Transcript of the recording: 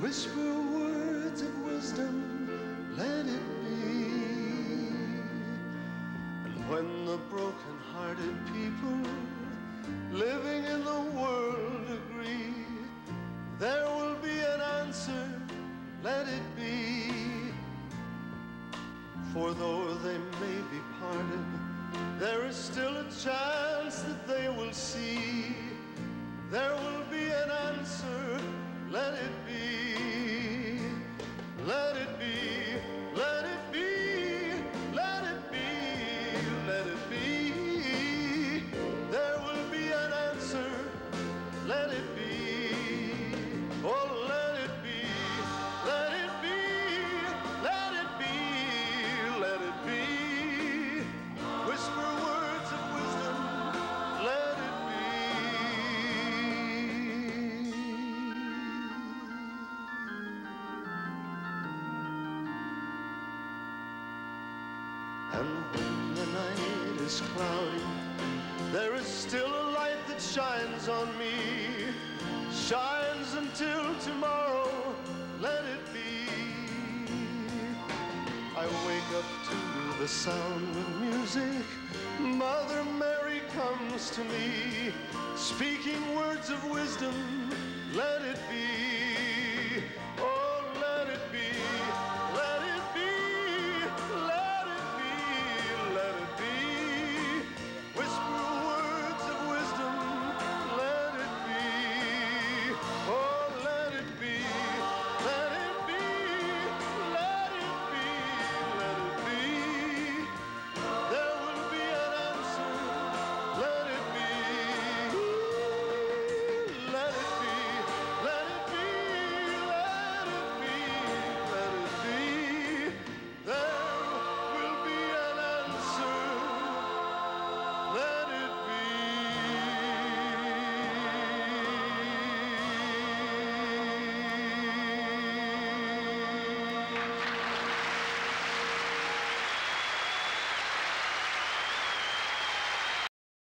Whisper words of wisdom, let it be. And when the broken-hearted people living in the world agree, there will be an answer, let it be. For though they may be parted, there is still a chance that they will see. Let it be. There will be an answer, let it be. Oh, let it be, let it be, let it be, let it be. Whisper words of wisdom, let it be. And when night is cloudy, there is still a light that shines on me. Shines until tomorrow, let it be. I wake up to the sound of music. Mother Mary comes to me, speaking words of wisdom, let it be.